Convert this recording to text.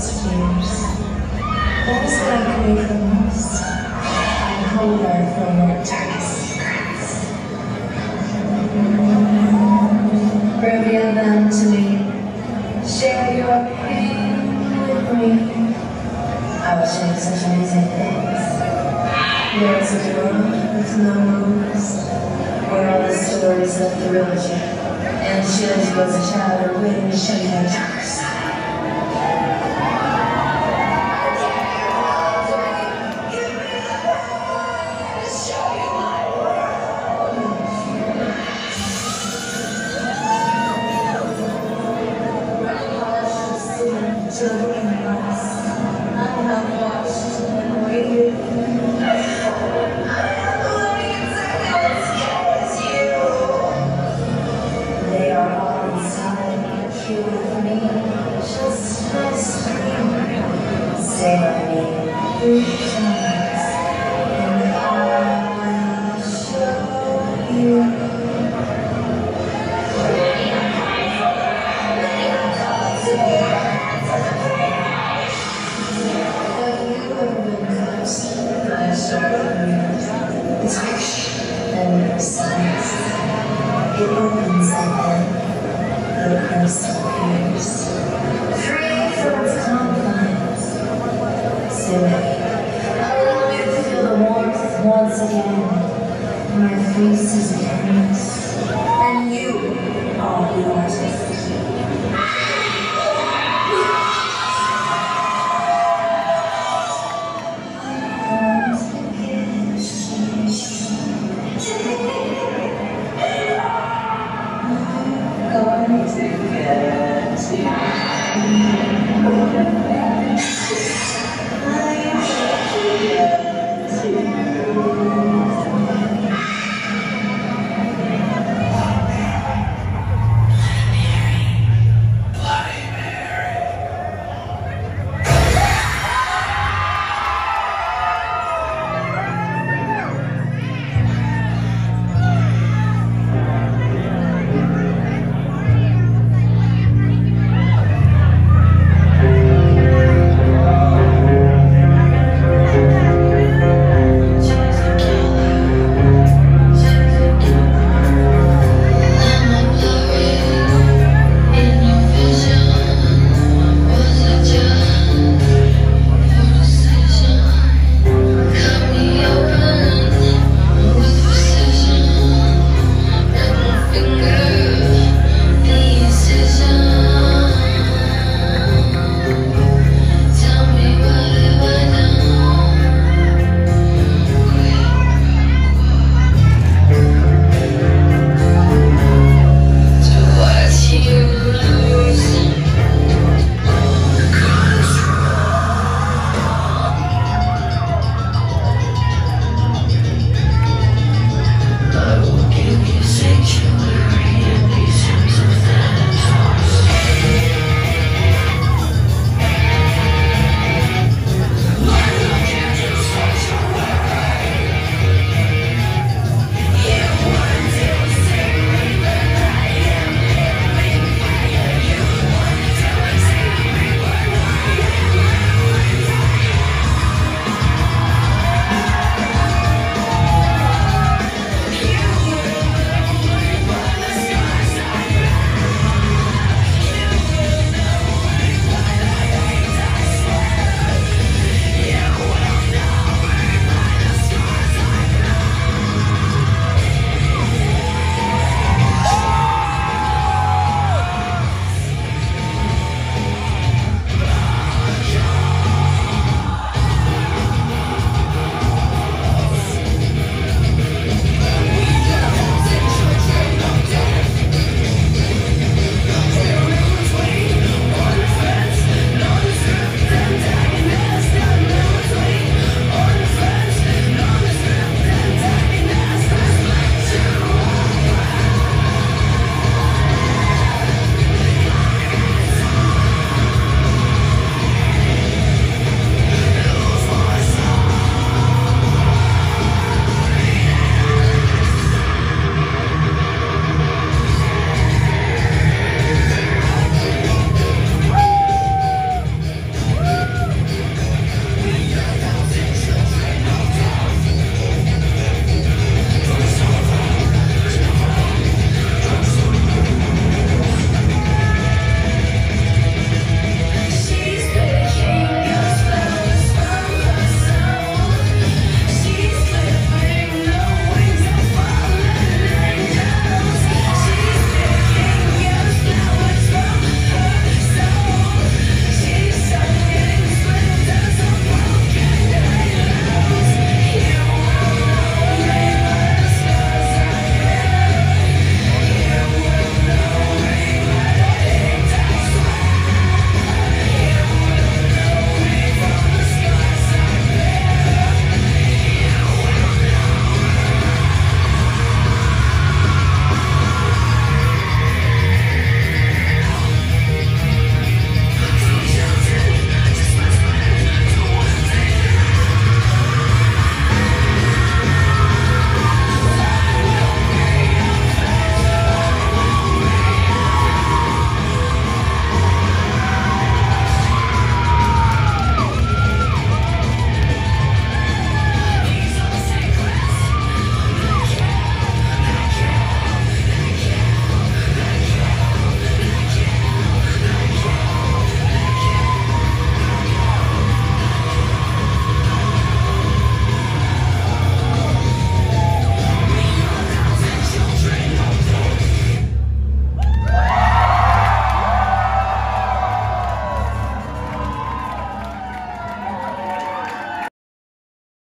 past years. Those that I crave the most, I hunger for more darkest secrets. Reveal them to me. Share your pain with me. I will you such amazing things. Is a world with no rules, where all the stories that thrilled you and chilled you as a child are waiting to show you their It opens then the curse appears. spirit. Feel the warmth once again in face faces and hands. And you are yours.